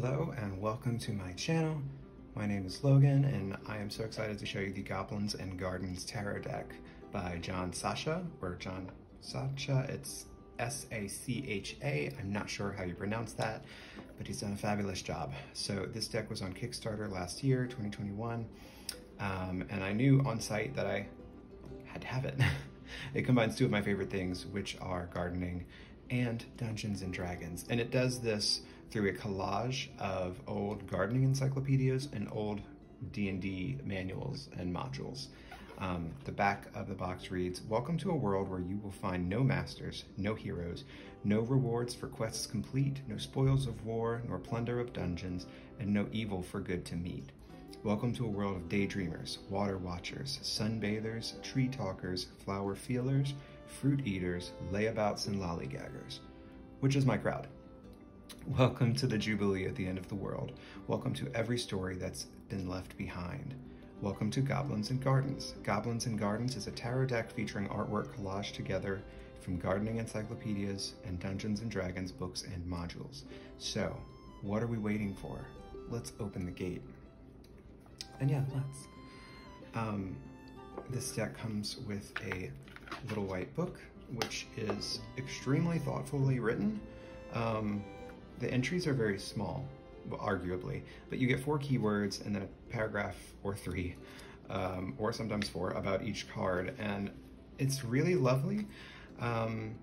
Hello and welcome to my channel. My name is Logan and I am so excited to show you the Goblins and Gardens Tarot deck by Jon Sacha, or Jon Sacha, it's S-A-C-H-A. I'm not sure how you pronounce that, but he's done a fabulous job. So this deck was on Kickstarter last year, 2021, um, and I knew on sight that I had to have it. it combines two of my favorite things, which are gardening and Dungeons and Dragons. And it does this through a collage of old gardening encyclopedias and old D&D manuals and modules. Um, the back of the box reads, Welcome to a world where you will find no masters, no heroes, no rewards for quests complete, no spoils of war, nor plunder of dungeons, and no evil for good to meet. Welcome to a world of daydreamers, water watchers, sunbathers, tree talkers, flower feelers, fruit eaters, layabouts, and lollygaggers, which is my crowd. Welcome to the Jubilee at the end of the world. Welcome to every story that's been left behind. Welcome to Goblins and Gardens. Goblins and Gardens is a tarot deck featuring artwork collaged together from gardening encyclopedias and Dungeons and Dragons books and modules. So, what are we waiting for? Let's open the gate. And yeah, let's. Um, this deck comes with a little white book, which is extremely thoughtfully written. Um, the entries are very small, arguably, but you get four keywords and then a paragraph or three, um, or sometimes four, about each card, and it's really lovely. Um,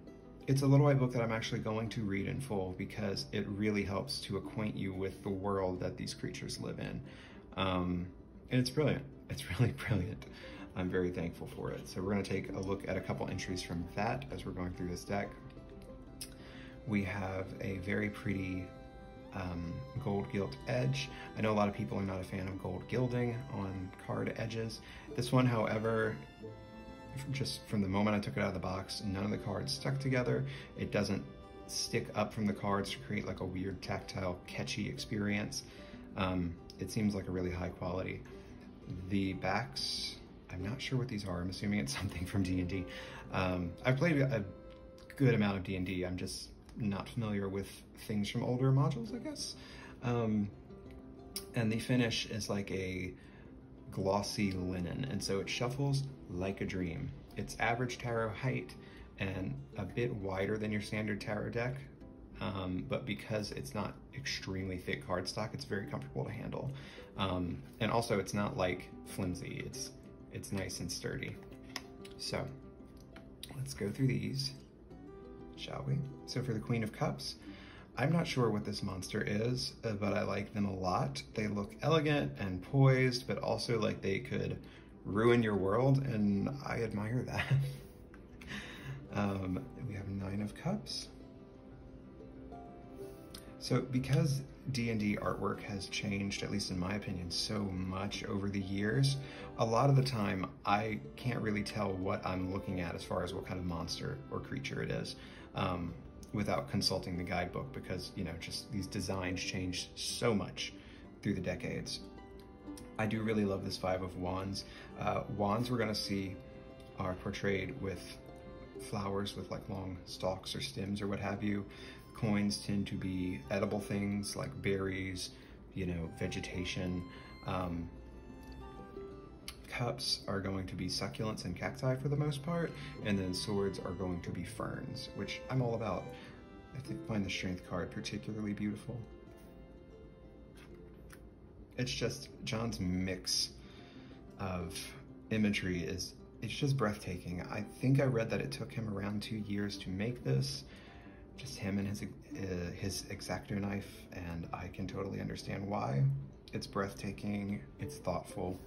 it's a little white book that I'm actually going to read in full because it really helps to acquaint you with the world that these creatures live in. Um, and it's brilliant. It's really brilliant. I'm very thankful for it. So we're gonna take a look at a couple entries from that as we're going through this deck. We have a very pretty um, gold gilt edge. I know a lot of people are not a fan of gold gilding on card edges. This one, however, just from the moment I took it out of the box, none of the cards stuck together. It doesn't stick up from the cards to create like a weird tactile catchy experience. Um, it seems like a really high quality. The backs, I'm not sure what these are. I'm assuming it's something from D&D. Um, I've played a good amount of D&D. I'm just not familiar with things from older modules, I guess. Um, and the finish is like a glossy linen, and so it shuffles like a dream. It's average tarot height and a bit wider than your standard tarot deck, um, but because it's not extremely thick cardstock, it's very comfortable to handle. Um, and also, it's not like flimsy. It's it's nice and sturdy. So let's go through these shall we? So for the Queen of Cups, I'm not sure what this monster is, uh, but I like them a lot. They look elegant and poised, but also like they could ruin your world, and I admire that. um, we have Nine of Cups. So because D&D artwork has changed, at least in my opinion, so much over the years, a lot of the time I can't really tell what I'm looking at as far as what kind of monster or creature it is um, without consulting the guidebook because, you know, just these designs change so much through the decades. I do really love this Five of Wands. Uh, wands we're gonna see are portrayed with flowers with like long stalks or stems or what have you. Coins tend to be edible things like berries, you know, vegetation. Um, cups are going to be succulents and cacti for the most part, and then swords are going to be ferns, which I'm all about. I think, find the strength card particularly beautiful. It's just Jon's mix of imagery is it's just breathtaking. I think I read that it took him around two years to make this, just him and his uh, his exacto knife, and I can totally understand why. It's breathtaking. It's thoughtful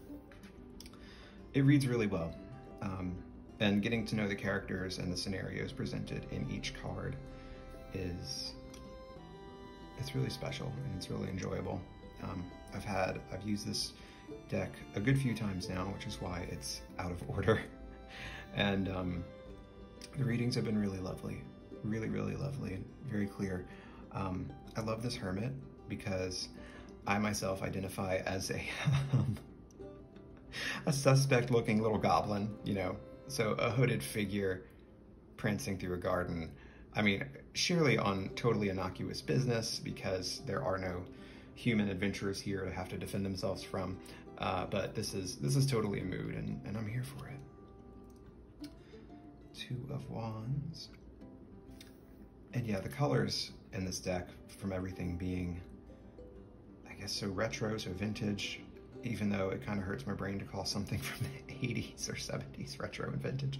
it reads really well. Um, and getting to know the characters and the scenarios presented in each card is it's really special and it's really enjoyable. Um, I've had I've used this deck a good few times now, which is why it's out of order. and um, the readings have been really lovely, really really lovely and very clear. Um, I love this hermit because I myself identify as a um, a suspect looking little goblin, you know, so a hooded figure prancing through a garden. I mean, surely on totally innocuous business because there are no human adventurers here to have to defend themselves from. Uh, but this is this is totally a mood, and, and I'm here for it. Two of Wands. And yeah, the colors in this deck, from everything being, I guess, so retro, so vintage, even though it kind of hurts my brain to call something from the 80s or 70s retro and vintage.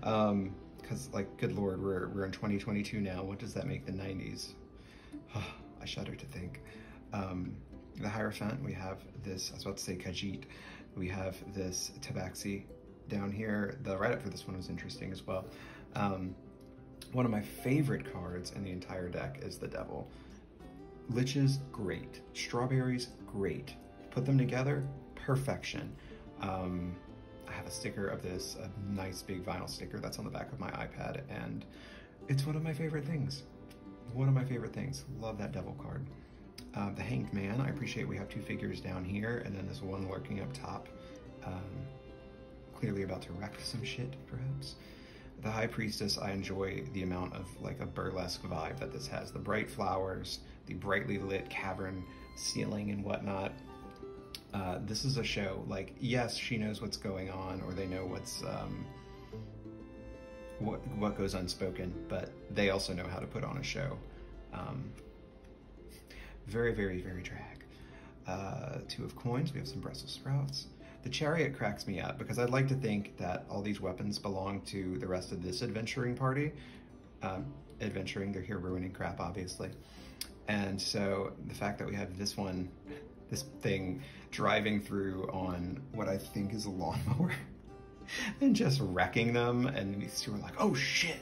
Because, um, like, good lord, we're, we're in 2022 now. What does that make the 90s? Oh, I shudder to think. Um, the Hierophant, we have this, I was about to say Khajiit, we have this Tabaxi down here. The write-up for this one was interesting as well. Um, one of my favorite cards in the entire deck is the Devil. Liches, great. Strawberries, great. Put them together, perfection. Um, I have a sticker of this, a nice big vinyl sticker that's on the back of my iPad, and it's one of my favorite things. One of my favorite things. Love that Devil card. Uh, the Hanged Man, I appreciate we have two figures down here, and then this one lurking up top. Um, clearly about to wreck some shit, perhaps. The High Priestess, I enjoy the amount of like a burlesque vibe that this has. The bright flowers, the brightly lit cavern ceiling and whatnot. Uh, this is a show, like, yes, she knows what's going on, or they know what's, um, what, what goes unspoken, but they also know how to put on a show. Um, very, very, very drag. Uh, two of coins, we have some Brussels sprouts. The chariot cracks me up because I'd like to think that all these weapons belong to the rest of this adventuring party. Um, adventuring, they're here ruining crap, obviously. And so the fact that we have this one, this thing driving through on what I think is a lawnmower and just wrecking them, and these two are like, oh shit,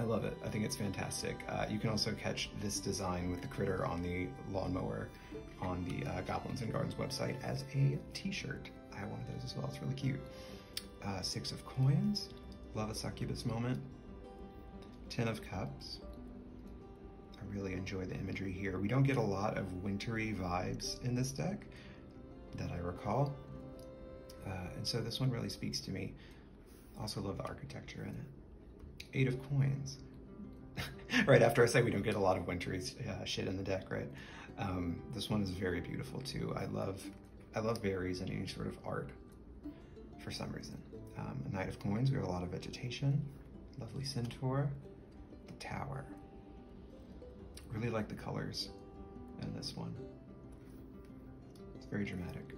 I love it. I think it's fantastic. Uh, you can also catch this design with the critter on the lawnmower on the uh, Goblins and Gardens website as a t-shirt. I have one of those as well. It's really cute. Uh, six of coins. Love a succubus moment. Ten of cups. I really enjoy the imagery here. We don't get a lot of wintry vibes in this deck that I recall. Uh, and so this one really speaks to me. Also love the architecture in it. Eight of Coins. right after I say we don't get a lot of wintry uh, shit in the deck, right? Um, this one is very beautiful too. I love, I love berries and any sort of art for some reason. Um, a Knight of Coins, we have a lot of vegetation. Lovely Centaur. The Tower. Really like the colors in this one. It's very dramatic.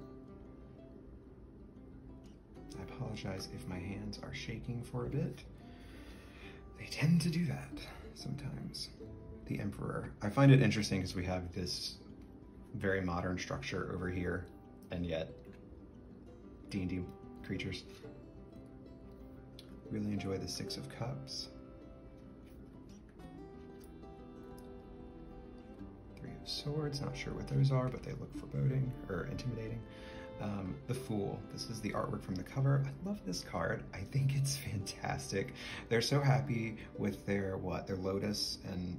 I apologize if my hands are shaking for a bit. They tend to do that sometimes. The Emperor. I find it interesting because we have this very modern structure over here, and yet D&D creatures. Really enjoy the Six of Cups. Three of Swords, not sure what those are, but they look foreboding or intimidating. Um, the Fool. This is the artwork from the cover. I love this card. I think it's fantastic. They're so happy with their, what, their Lotus and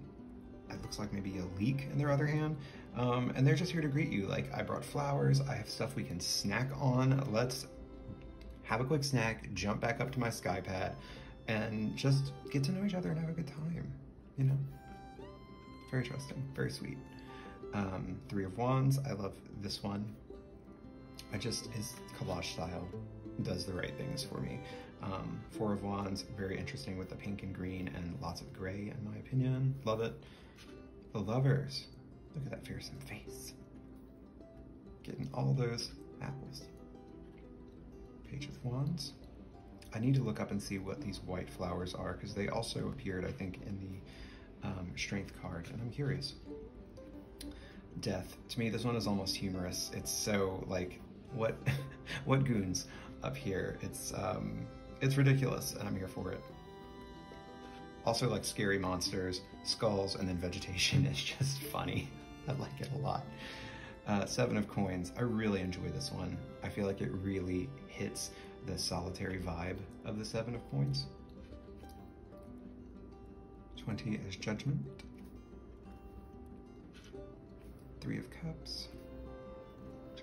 it looks like maybe a leek in their other hand. Um, and they're just here to greet you. Like, I brought flowers. I have stuff we can snack on. Let's have a quick snack, jump back up to my skypad, and just get to know each other and have a good time. You know? Very trusting, very sweet. Um, Three of Wands. I love this one. I just, his collage style does the right things for me. Um, Four of Wands, very interesting with the pink and green and lots of gray in my opinion. Love it. The Lovers, look at that fearsome face. Getting all those apples. Page of Wands. I need to look up and see what these white flowers are because they also appeared, I think, in the um, Strength card, and I'm curious. Death. To me, this one is almost humorous. It's so, like, what what goons up here. It's um, it's ridiculous, and I'm here for it. Also, like scary monsters, skulls, and then vegetation is just funny. I like it a lot. Uh, Seven of Coins. I really enjoy this one. I feel like it really hits the solitary vibe of the Seven of Coins. 20 is Judgment. Three of Cups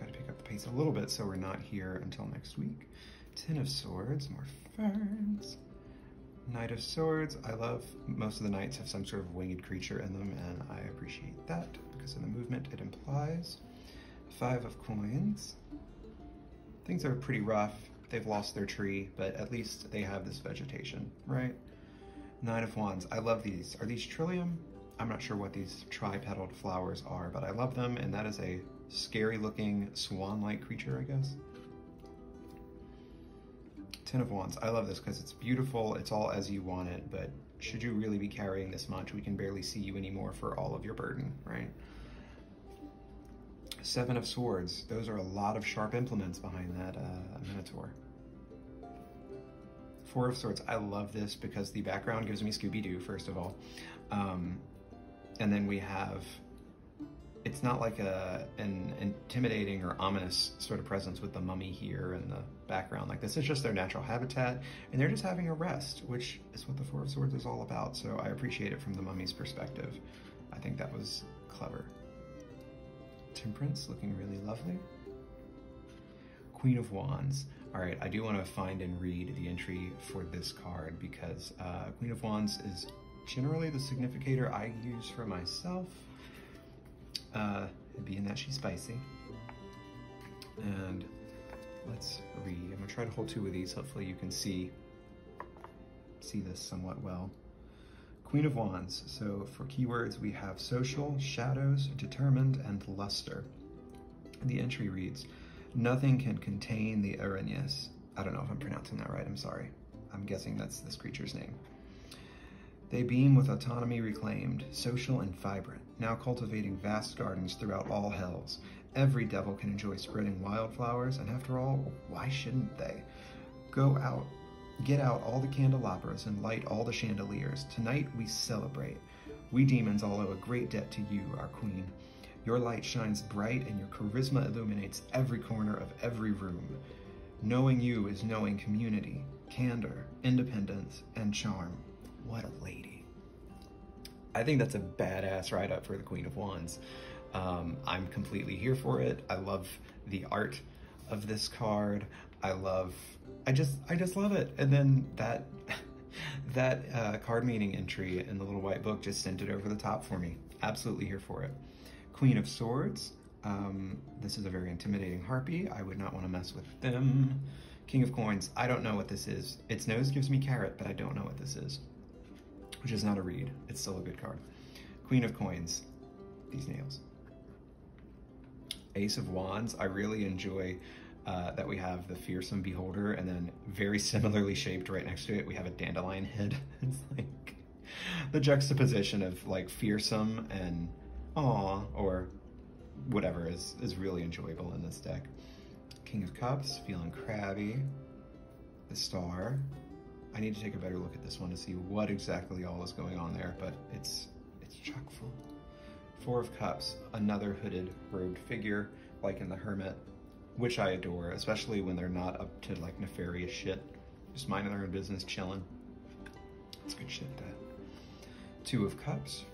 try to pick up the pace a little bit so we're not here until next week. Ten of Swords, more ferns. Knight of Swords, I love most of the knights have some sort of winged creature in them and I appreciate that because of the movement it implies. Five of coins. Things are pretty rough. They've lost their tree, but at least they have this vegetation, right? Nine of Wands. I love these. Are these Trillium? I'm not sure what these tri-petaled flowers are, but I love them, and that is a scary looking swan-like creature, I guess. Ten of Wands. I love this because it's beautiful. It's all as you want it, but should you really be carrying this much, we can barely see you anymore for all of your burden, right? Seven of Swords. Those are a lot of sharp implements behind that uh, Minotaur. Four of Swords. I love this because the background gives me Scooby-Doo, first of all. Um, and then we have it's not like a an intimidating or ominous sort of presence with the mummy here in the background. Like this is just their natural habitat, and they're just having a rest, which is what the Four of Swords is all about. So I appreciate it from the mummy's perspective. I think that was clever. Temperance, looking really lovely. Queen of Wands. All right, I do want to find and read the entry for this card because uh, Queen of Wands is generally the significator I use for myself uh, being that she's spicy. And let's read. I'm gonna try to hold two of these. Hopefully you can see see this somewhat well. Queen of Wands. So for keywords, we have social, shadows, determined, and luster. The entry reads, nothing can contain the Erinyes. I don't know if I'm pronouncing that right, I'm sorry. I'm guessing that's this creature's name. They beam with autonomy reclaimed, social and vibrant, now cultivating vast gardens throughout all hells. Every devil can enjoy spreading wildflowers, and after all, why shouldn't they? Go out, get out all the candelabras and light all the chandeliers. Tonight we celebrate. We demons all owe a great debt to you, our queen. Your light shines bright and your charisma illuminates every corner of every room. Knowing you is knowing community, candor, independence, and charm. What a lady. I think that's a badass write up for the Queen of Wands. Um, I'm completely here for it. I love the art of this card. I love, I just, I just love it. And then that, that uh, card meaning entry in the little white book just sent it over the top for me. Absolutely here for it. Queen of Swords. Um, this is a very intimidating harpy. I would not want to mess with them. King of Coins. I don't know what this is. Its nose gives me carrot, but I don't know what this is which is not a read. It's still a good card. Queen of Coins, these nails. Ace of Wands, I really enjoy uh, that we have the Fearsome Beholder and then very similarly shaped right next to it, we have a dandelion head. it's like the juxtaposition of like fearsome and aw or whatever is, is really enjoyable in this deck. King of Cups, feeling crabby. The Star, I need to take a better look at this one to see what exactly all is going on there, but it's it's chock full. Four of Cups, another hooded robed figure, like in The Hermit, which I adore, especially when they're not up to like nefarious shit. Just minding their own business, chilling. It's good shit, that. Two of Cups.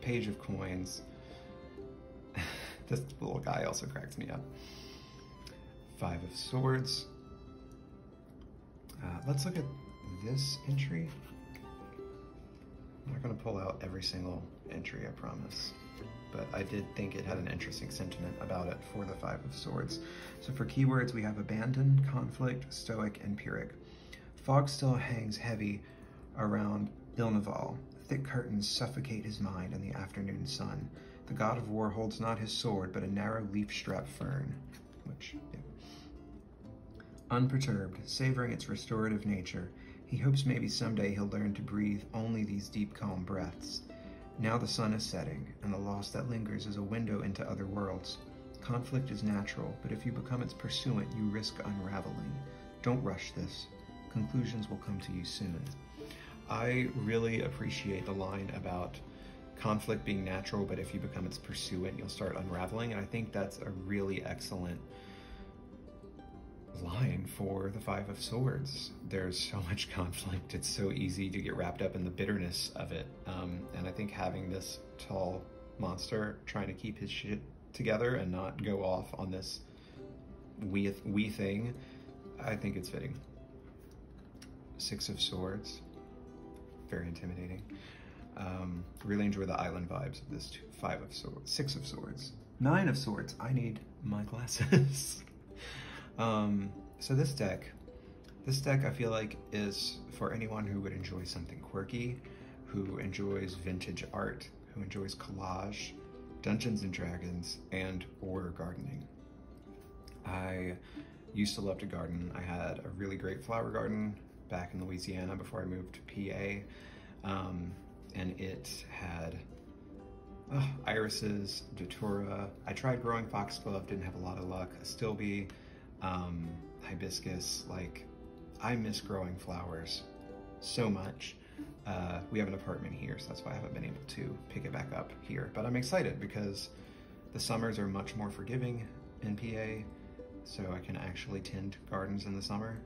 Page of Coins. this little guy also cracks me up. Five of Swords. Uh, let's look at this entry. I'm not going to pull out every single entry, I promise. But I did think it had an interesting sentiment about it for the Five of Swords. So for keywords, we have abandon, conflict, stoic, and pyrrhic. Fog still hangs heavy around Ilneval. Thick curtains suffocate his mind in the afternoon sun. The god of war holds not his sword, but a narrow leaf-strap fern, which yeah, Unperturbed, savoring its restorative nature, he hopes maybe someday he'll learn to breathe only these deep, calm breaths. Now the sun is setting, and the loss that lingers is a window into other worlds. Conflict is natural, but if you become its pursuant, you risk unraveling. Don't rush this. Conclusions will come to you soon. I really appreciate the line about conflict being natural, but if you become its pursuant, you'll start unraveling. And I think that's a really excellent line for the Five of Swords. There's so much conflict. It's so easy to get wrapped up in the bitterness of it. Um, and I think having this tall monster trying to keep his shit together and not go off on this we, we thing, I think it's fitting. Six of Swords, very intimidating. Um, really enjoy the island vibes of this two, five of swords, six of swords, nine of swords. I need my glasses. um, so this deck, this deck I feel like is for anyone who would enjoy something quirky, who enjoys vintage art, who enjoys collage, Dungeons and Dragons, and or gardening. I used to love to garden. I had a really great flower garden back in Louisiana before I moved to PA. Um, and it had oh, irises, datura. I tried growing foxglove, didn't have a lot of luck. Astilbe, um, hibiscus, like I miss growing flowers so much. Uh, we have an apartment here, so that's why I haven't been able to pick it back up here. But I'm excited because the summers are much more forgiving in PA, so I can actually tend gardens in the summer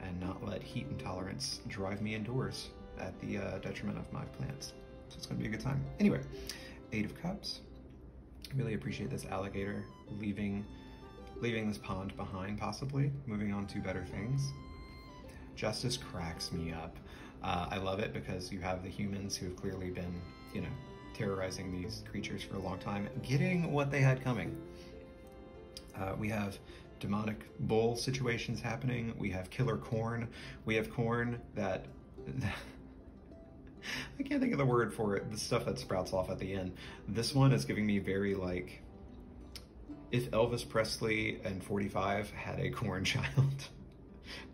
and not let heat intolerance drive me indoors at the uh, detriment of my plants. So it's gonna be a good time. Anyway, Eight of Cups. Really appreciate this alligator leaving, leaving this pond behind possibly, moving on to better things. Justice cracks me up. Uh, I love it because you have the humans who have clearly been, you know, terrorizing these creatures for a long time, getting what they had coming. Uh, we have demonic bull situations happening. We have killer corn. We have corn that I can't think of the word for it, the stuff that sprouts off at the end. This one is giving me very like, if Elvis Presley and 45 had a corn child,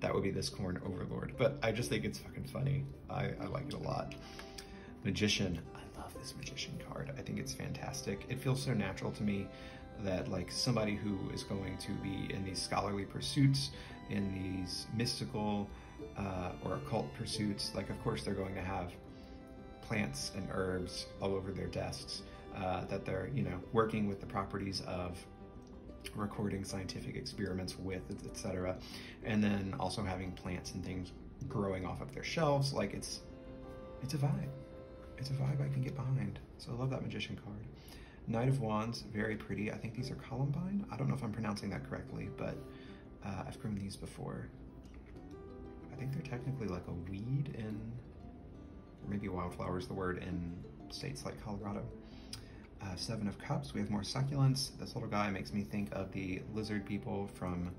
that would be this corn overlord. But I just think it's fucking funny. I, I like it a lot. Magician, I love this magician card. I think it's fantastic. It feels so natural to me that like somebody who is going to be in these scholarly pursuits, in these mystical uh, or occult pursuits, like of course they're going to have plants and herbs all over their desks uh, that they're you know working with the properties of recording scientific experiments with etc and then also having plants and things growing off of their shelves like it's it's a vibe. It's a vibe i can get behind. So i love that magician card. Knight of wands very pretty. I think these are columbine. I don't know if i'm pronouncing that correctly but uh, i've grown these before. I think they're technically like a weed in maybe wildflower is the word in states like Colorado. Uh, Seven of Cups, we have more succulents. This little guy makes me think of the lizard people from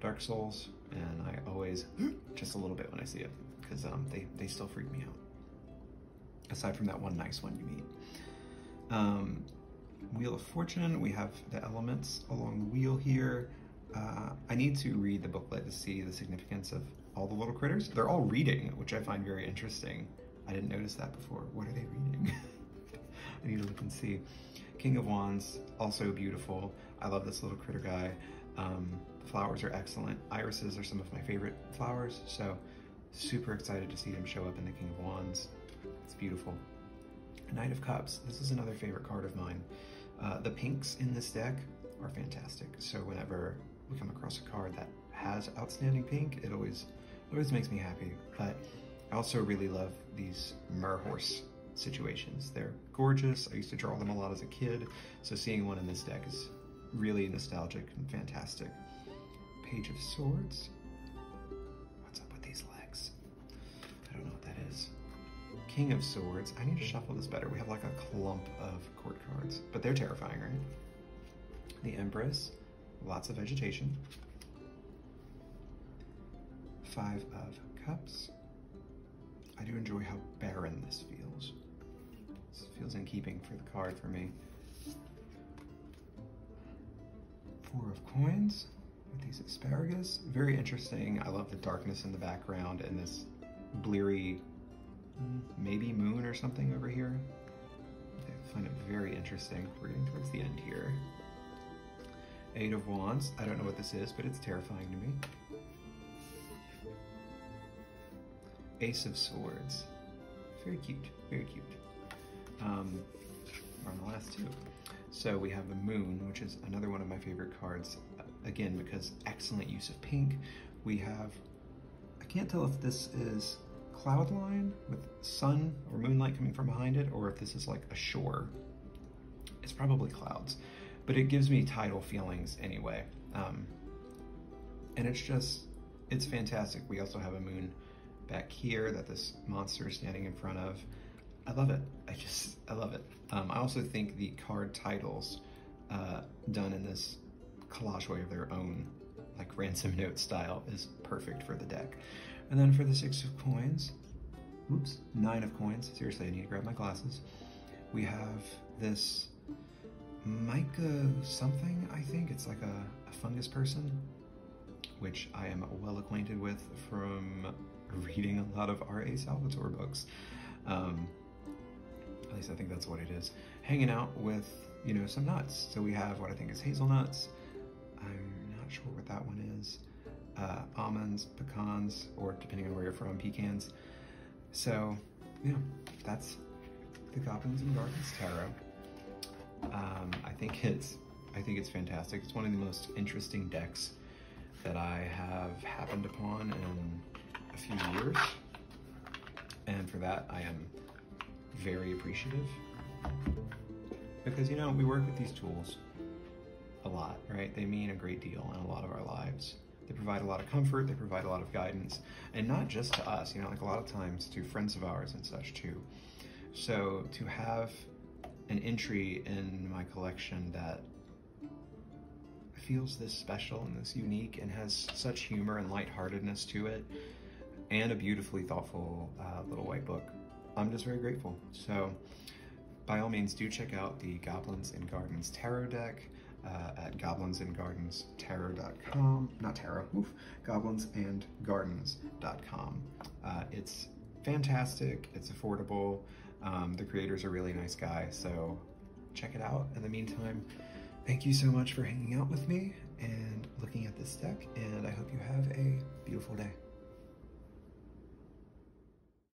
Dark Souls, and I always, just a little bit when I see it, because um, they, they still freak me out. Aside from that one nice one you meet. Um, wheel of Fortune, we have the elements along the wheel here. Uh, I need to read the booklet to see the significance of all the little critters. They're all reading, which I find very interesting. I didn't notice that before. What are they reading? I need to look and see. King of Wands, also beautiful. I love this little critter guy. Um, the flowers are excellent. Irises are some of my favorite flowers, so super excited to see him show up in the King of Wands. It's beautiful. Knight of Cups, this is another favorite card of mine. Uh, the pinks in this deck are fantastic, so whenever we come across a card that has outstanding pink, it always, always makes me happy. But I also really love these Merhorse situations. They're gorgeous. I used to draw them a lot as a kid, so seeing one in this deck is really nostalgic and fantastic. Page of Swords. What's up with these legs? I don't know what that is. King of Swords. I need to shuffle this better. We have like a clump of court cards, but they're terrifying, right? The Empress. Lots of vegetation. Five of Cups. I do enjoy how barren this feels. This feels in keeping for the card for me. Four of coins with these asparagus. Very interesting. I love the darkness in the background and this bleary, maybe moon or something over here. I find it very interesting. We're getting towards the end here. Eight of Wands. I don't know what this is, but it's terrifying to me. Ace of Swords. Very cute, very cute. Um, on the last two. So we have the Moon, which is another one of my favorite cards. Again, because excellent use of pink. We have, I can't tell if this is cloud line with sun or moonlight coming from behind it, or if this is like a shore. It's probably clouds, but it gives me tidal feelings anyway. Um, and it's just, it's fantastic. We also have a moon back here that this monster is standing in front of. I love it. I just, I love it. Um, I also think the card titles uh, done in this collage way of their own, like ransom note style, is perfect for the deck. And then for the six of coins, oops, nine of coins. Seriously, I need to grab my glasses. We have this mica something, I think. It's like a, a fungus person, which I am well acquainted with from reading a lot of R.A. Salvatore books. Um, at least I think that's what it is. Hanging out with, you know, some nuts. So we have what I think is hazelnuts. I'm not sure what that one is. Uh, almonds, pecans, or depending on where you're from, pecans. So, yeah, that's the Goblins and Gardens Tarot. Um, I think it's I think it's fantastic. It's one of the most interesting decks that I have happened upon in a few years. And for that, I am very appreciative. Because, you know, we work with these tools a lot, right? They mean a great deal in a lot of our lives. They provide a lot of comfort, they provide a lot of guidance, and not just to us, you know, like a lot of times to friends of ours and such too. So to have an entry in my collection that feels this special and this unique and has such humor and lightheartedness to it and a beautifully thoughtful uh, little white book. I'm just very grateful. So by all means, do check out the Goblins and Gardens Tarot deck uh, at goblinsandgardenstarot.com. Not tarot, oof, goblinsandgardens.com. Uh, it's fantastic, it's affordable, um, the creator's a really nice guy, so check it out. In the meantime, thank you so much for hanging out with me and looking at this deck, and I hope you have a beautiful day.